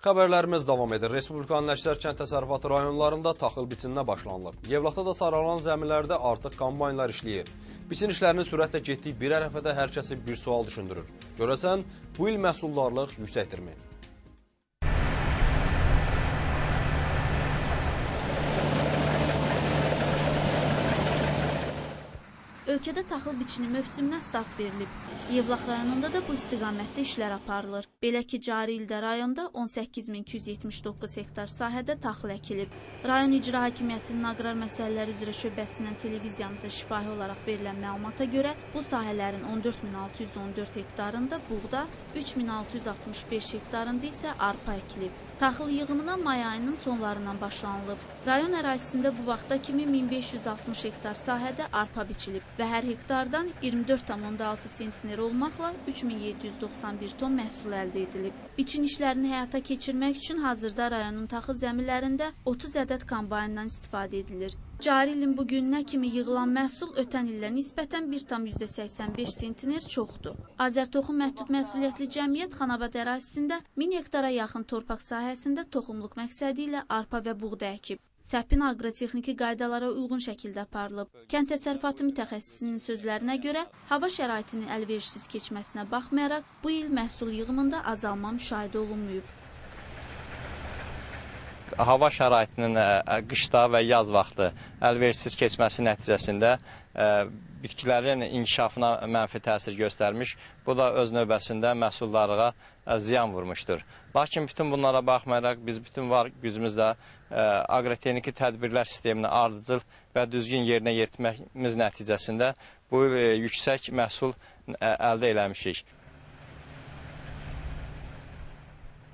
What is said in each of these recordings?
Xəbərlərimiz davam edir. Respublikanın əksər kənd təsərrüfatı rayonlarında taxıl biçininə başlanılıb. Yevlaxda da saralan zəmilərdə artıq kombaynlar işləyir. Biçin işlərinin sürətlə getdiyi bir ərəfədə hər kəsi bir sual düşündürür. Görəsən, bu il məhsuldarlıq yüksəkdirmi? Ölkədə taxıl biçini mövsümünə start verilib. Yevlax rayonunda da bu istiqamətdə işlər aparılır. Belə ki, cari ildə rayonda 18279 hektar sahədə taxıl əkilib. Rayon İcra Hakimiyyətinin aqrar məsələlər üzrə şöbəsindən televiziyamıza şifahi olaraq verilən məlumata görə bu sahələrin 14614 hektarında buğda, 3665 hektarında isə arpa əkilib. Taxıl yığımına may ayının sonlarından başlanılıb. Rayon ərazisində bu vaxta kimi 1560 hektar sahədə arpa biçilib və hər hektardan 24,6 sentner olmaqla 3791 ton məhsul əldə edilib. Biçin işlərini həyata keçirmək üçün hazırda rayonun taxıl zəmilərində 30 ədəd kombayndan istifadə edilir. Cari ilin bu gününə kimi yığılan məhsul ötən illə nisbətən 1,85 sentner çoxdur. Azərtoxum məhdud məsuliyyətli cəmiyyət Xanabad ərazisində 1000 hektara yaxın torpaq sahəsində toxumluq məqsədi ilə arpa və buğda əkib. Səpin aqrotexniki qaydalara uyğun şəkildə aparılıb. Kənd təsərrüfatı mütəxəssisinin sözlərinə görə, hava şəraitinin əlverişsiz keçməsinə baxmayaraq, bu il məhsul yığımında azalma müşahidə olunmayıb. Hava şəraitinin qışda və yaz vaxtı əlverişsiz keçməsi nəticəsində bitkilərin inkişafına mənfi təsir göstərmiş. Bu da öz növbəsində məhsuldarlığa ə, ziyan vurmuşdur. Lakin bütün bunlara baxmayaraq biz bütün var gücümüzlə aqrotexniki tədbirlər sistemini ardıcıl və düzgün yerinə yetirməyimiz nəticəsində bu yüksək məhsul əldə eləmişik.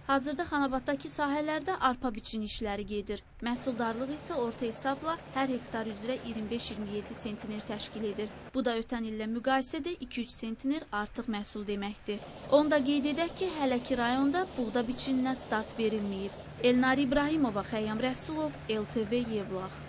Hazırda Xanabaddakı sahələrdə arpa biçin işləri gedir. Məhsuldarlıq isə orta hesabla hər hektar üzrə 25-27 sentiner təşkil edir. Bu da ötən illə müqayisədə 2-3 sentiner artıq məhsul deməkdir. Onu da qeyd edək ki, hələ ki rayonda buğda biçininə start verilməyib. Elnari İbrahimova, Xəyyam Rəsulov, LTV Yevlax.